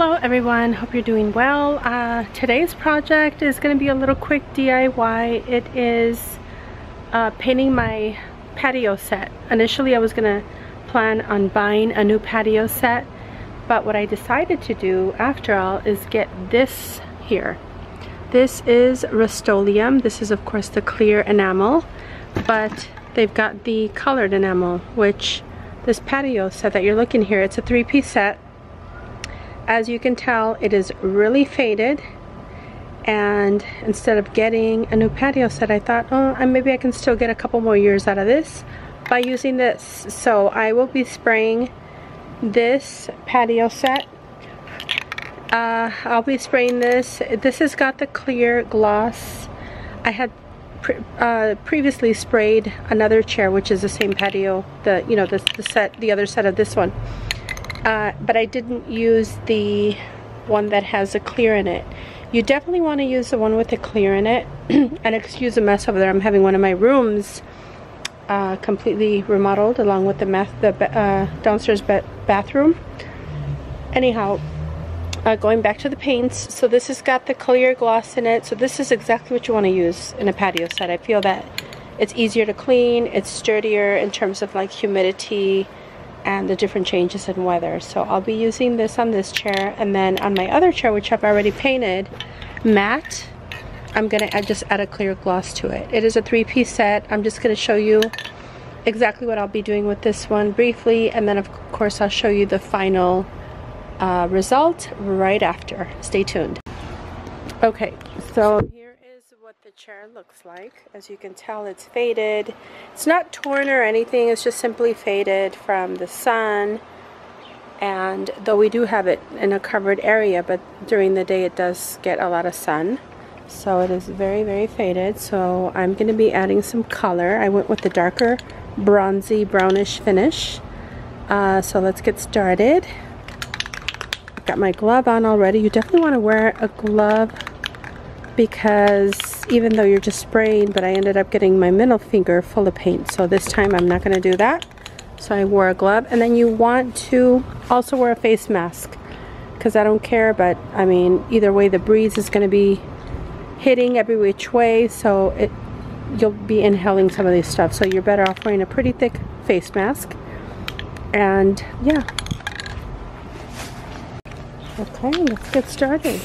Hello everyone, hope you're doing well. Uh, today's project is going to be a little quick DIY. It is uh, painting my patio set. Initially I was going to plan on buying a new patio set, but what I decided to do after all is get this here. This is Rust-Oleum. This is of course the clear enamel, but they've got the colored enamel, which this patio set that you're looking here, it's a three-piece set as you can tell it is really faded. And instead of getting a new patio set I thought oh maybe I can still get a couple more years out of this by using this. So I will be spraying this patio set. Uh, I'll be spraying this. This has got the clear gloss. I had pre uh, previously sprayed another chair which is the same patio the you know the, the set the other set of this one uh, but I didn't use the one that has a clear in it. You definitely want to use the one with the clear in it. and excuse the mess over there. I'm having one of my rooms uh, completely remodeled along with the, the uh, downstairs bathroom. Anyhow, uh, going back to the paints, so this has got the clear gloss in it. So this is exactly what you want to use in a patio set. I feel that it's easier to clean, it's sturdier in terms of like humidity, and the different changes in weather. So I'll be using this on this chair and then on my other chair which I've already painted matte I'm gonna add, just add a clear gloss to it. It is a three-piece set. I'm just gonna show you exactly what I'll be doing with this one briefly and then of course I'll show you the final uh, result right after. Stay tuned. Okay, so the chair looks like. As you can tell, it's faded. It's not torn or anything, it's just simply faded from the sun. And though we do have it in a covered area, but during the day it does get a lot of sun. So it is very, very faded. So I'm going to be adding some color. I went with the darker bronzy brownish finish. Uh, so let's get started. I've got my glove on already. You definitely want to wear a glove because even though you're just spraying, but I ended up getting my middle finger full of paint. So this time I'm not going to do that. So I wore a glove. And then you want to also wear a face mask because I don't care, but I mean, either way, the breeze is going to be hitting every which way. So it you'll be inhaling some of this stuff. So you're better off wearing a pretty thick face mask. And yeah. Okay, let's get started.